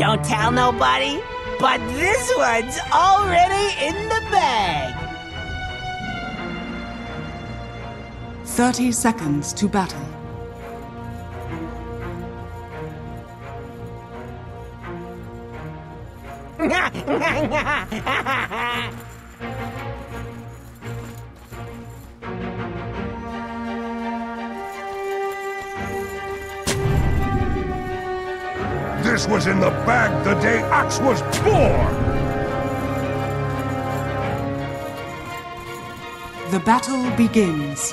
Don't tell nobody, but this one's already in the bag. 30 seconds to battle. This was in the bag the day Ox was born! The battle begins.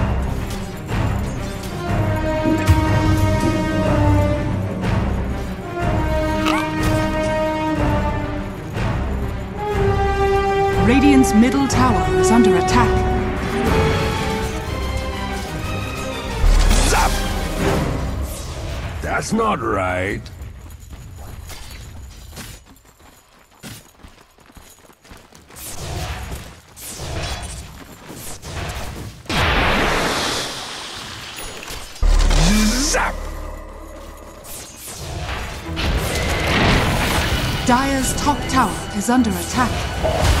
Radiant's middle tower is under attack. Zap! That's not right. Zap! Dire's top tower is under attack.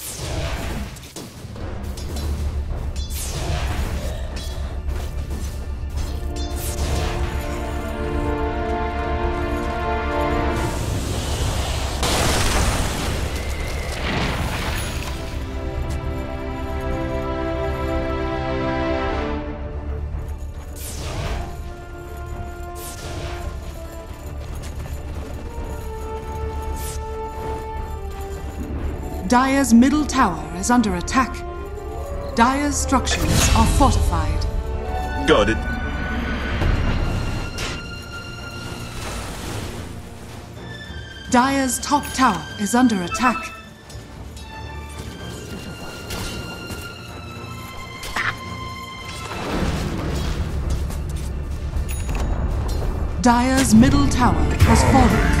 Dire's middle tower is under attack. Dire's structures are fortified. Got it. Dire's top tower is under attack. Dire's middle tower has fallen.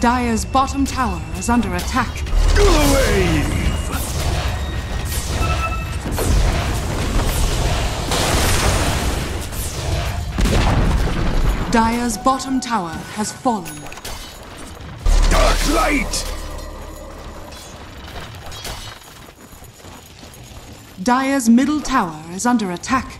Dire's bottom tower is under attack. Wave! Dire's bottom tower has fallen. Dark light! Dire's middle tower is under attack.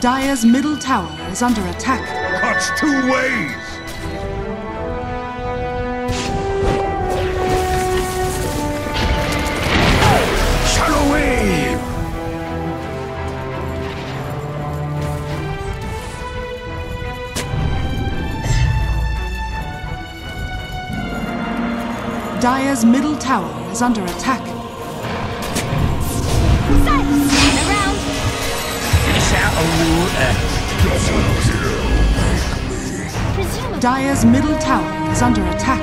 Dire's middle tower is under attack. Cuts two ways! Shadow wave! Dire's middle tower is under attack. Out of water. Presumably. Dire's middle tower is under attack.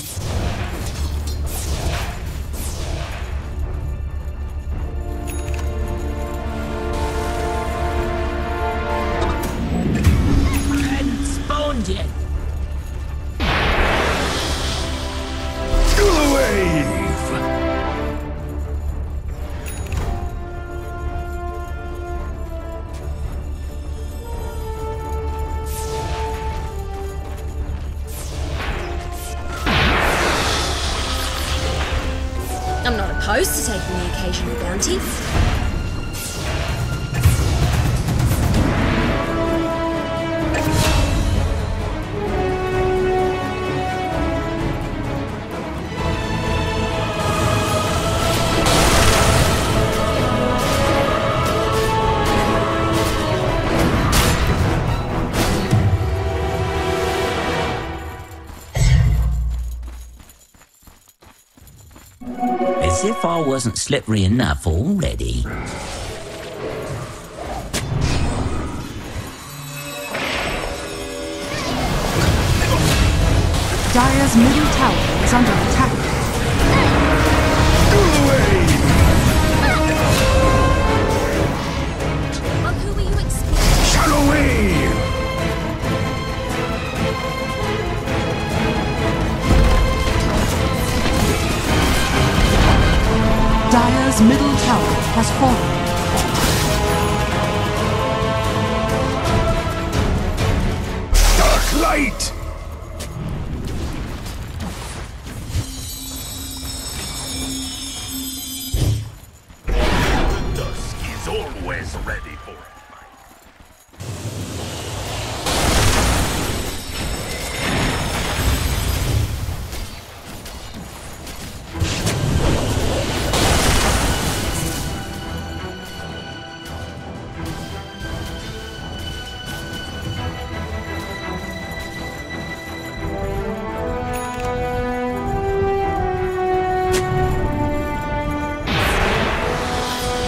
Opposed to taking the occasional bounty. As if I wasn't slippery enough already. Dire's middle tower is under attack. Dire's middle tower has fallen. Dark Light!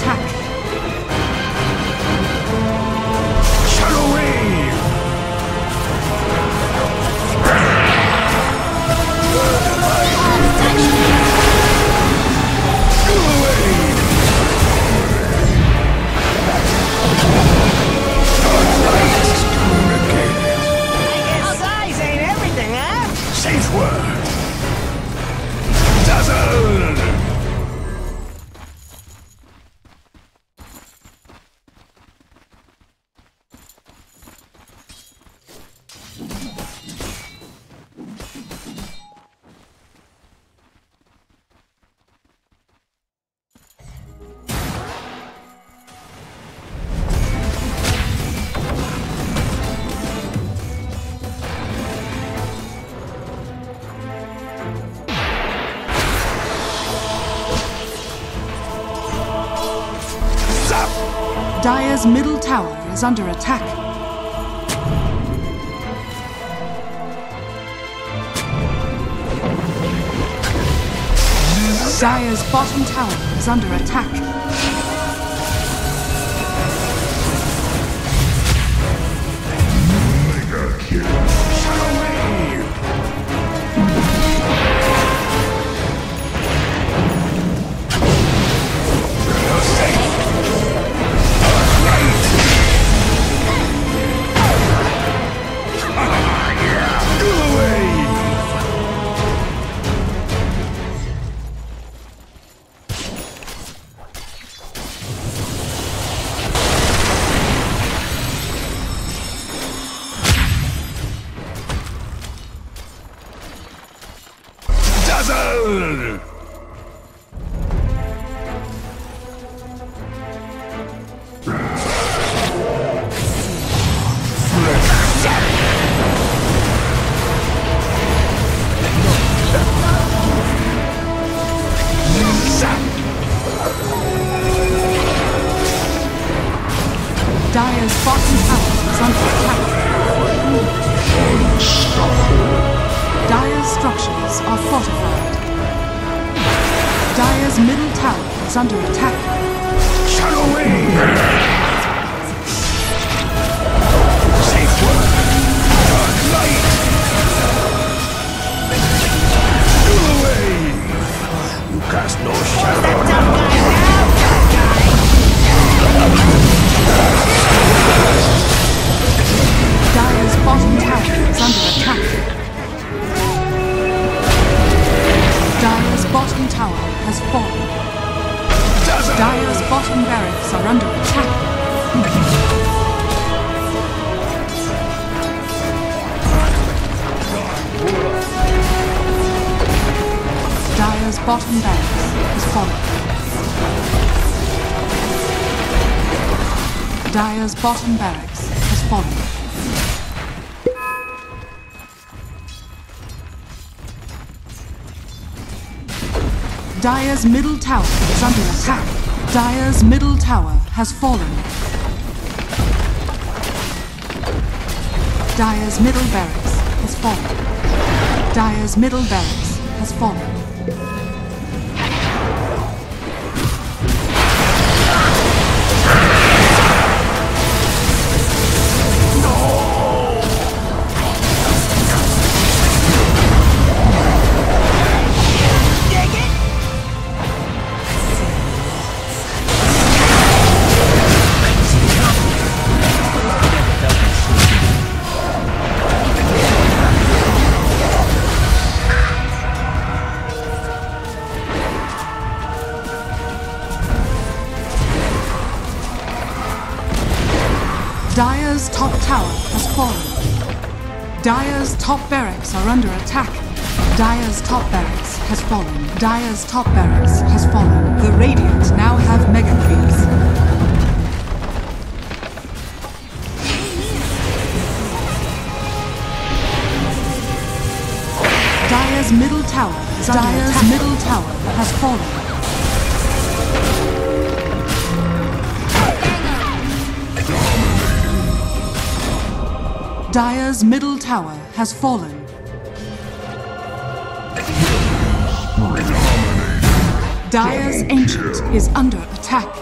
Attack. Dire's middle tower is under attack. Dire's bottom tower is under attack. Dire's bottom barracks has fallen. Dire's middle tower is under attack. Dire's middle tower has fallen. Dire's middle barracks has fallen. Dire's middle barracks has fallen. Has fallen. Dire's top barracks has fallen. The Radiant now have mega creeps. Dire's middle tower under middle tower has fallen. Dire's middle tower has fallen. Dire's ancient is under attack.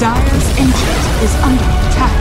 Dire's ancient is under attack.